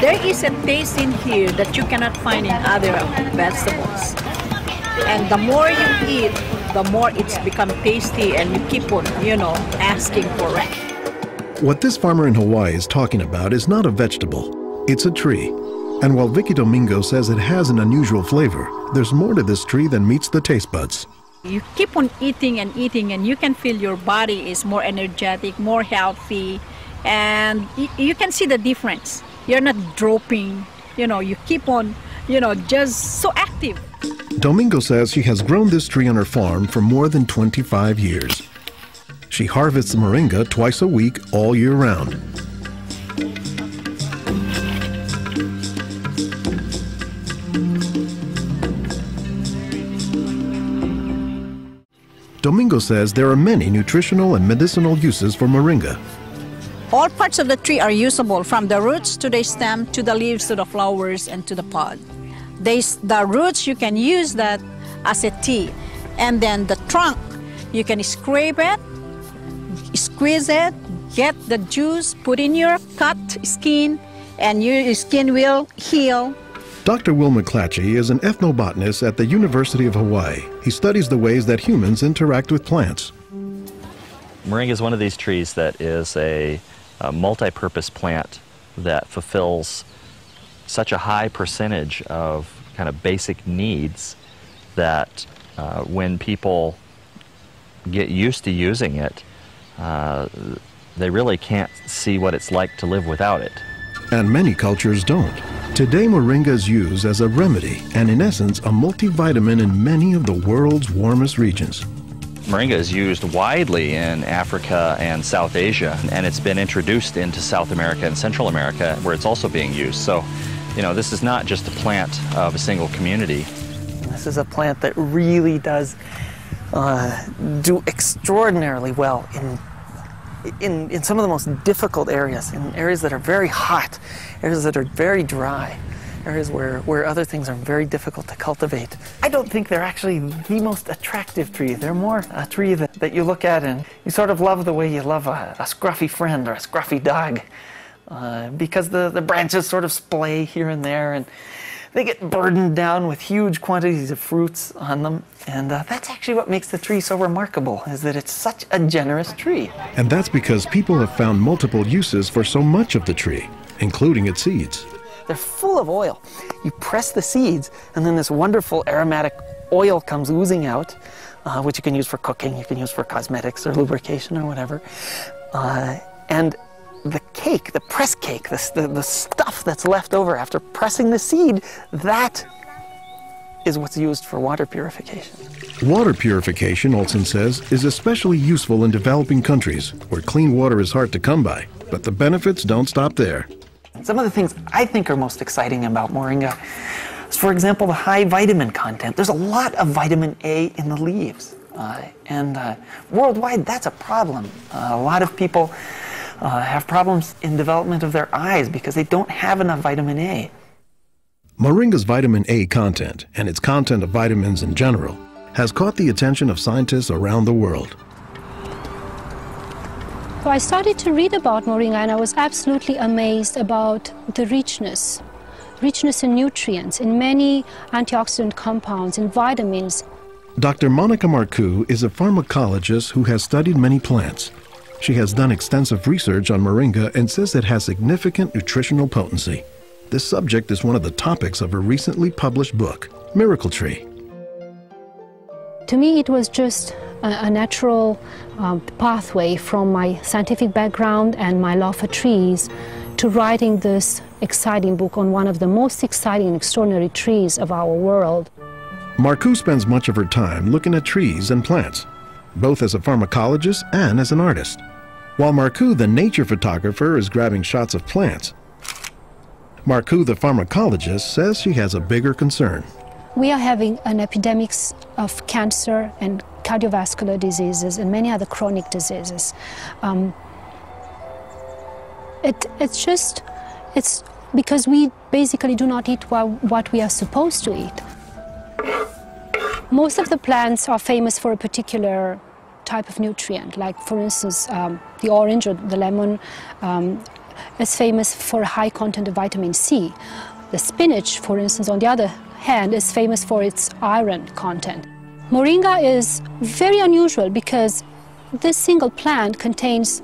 There is a taste in here that you cannot find in other vegetables. And the more you eat, the more it's become tasty and you keep on, you know, asking for it. What this farmer in Hawaii is talking about is not a vegetable, it's a tree. And while Vicky Domingo says it has an unusual flavor, there's more to this tree than meets the taste buds. You keep on eating and eating, and you can feel your body is more energetic, more healthy, and you can see the difference. You're not dropping, you know, you keep on, you know, just so active. Domingo says she has grown this tree on her farm for more than 25 years. She harvests moringa twice a week all year round. Domingo says there are many nutritional and medicinal uses for moringa. All parts of the tree are usable, from the roots to the stem, to the leaves, to the flowers, and to the pod. They, the roots, you can use that as a tea. And then the trunk, you can scrape it, squeeze it, get the juice, put in your cut skin, and your skin will heal. Dr. Will McClatchey is an ethnobotanist at the University of Hawaii. He studies the ways that humans interact with plants. Moringa is one of these trees that is a, a multi-purpose plant that fulfills such a high percentage of kind of basic needs that uh, when people get used to using it, uh, they really can't see what it's like to live without it. And many cultures don't. Today, moringa is used as a remedy and, in essence, a multivitamin in many of the world's warmest regions. Moringa is used widely in Africa and South Asia, and it's been introduced into South America and Central America where it's also being used. So, you know, this is not just a plant of a single community. This is a plant that really does uh, do extraordinarily well in, in, in some of the most difficult areas, in areas that are very hot, areas that are very dry, areas where, where other things are very difficult to cultivate. I don't think they're actually the most attractive tree. They're more a tree that, that you look at and you sort of love the way you love a, a scruffy friend or a scruffy dog. Uh, because the, the branches sort of splay here and there and they get burdened down with huge quantities of fruits on them. And uh, that's actually what makes the tree so remarkable, is that it's such a generous tree. And that's because people have found multiple uses for so much of the tree, including its seeds. They're full of oil. You press the seeds, and then this wonderful aromatic oil comes oozing out, uh, which you can use for cooking, you can use for cosmetics or lubrication or whatever. Uh, and the cake, the press cake, the, the, the stuff that's left over after pressing the seed, that is what's used for water purification. Water purification, Olson says, is especially useful in developing countries where clean water is hard to come by. But the benefits don't stop there. Some of the things I think are most exciting about moringa is, for example, the high vitamin content. There's a lot of vitamin A in the leaves. Uh, and uh, worldwide, that's a problem. Uh, a lot of people uh, have problems in development of their eyes because they don't have enough vitamin A. Moringa's vitamin A content, and its content of vitamins in general, has caught the attention of scientists around the world. So I started to read about moringa and I was absolutely amazed about the richness, richness in nutrients, in many antioxidant compounds, in vitamins. Dr. Monica Marcu is a pharmacologist who has studied many plants. She has done extensive research on moringa and says it has significant nutritional potency. This subject is one of the topics of her recently published book, Miracle Tree. To me, it was just a natural um, pathway from my scientific background and my love for trees to writing this exciting book on one of the most exciting and extraordinary trees of our world. Marcu spends much of her time looking at trees and plants, both as a pharmacologist and as an artist. While Marcu, the nature photographer, is grabbing shots of plants, Marcu, the pharmacologist, says she has a bigger concern. We are having an epidemic of cancer and cardiovascular diseases and many other chronic diseases. Um, it, it's just, it's because we basically do not eat what we are supposed to eat. Most of the plants are famous for a particular type of nutrient, like for instance, um, the orange or the lemon um, is famous for a high content of vitamin C. The spinach, for instance, on the other hand, is famous for its iron content. Moringa is very unusual because this single plant contains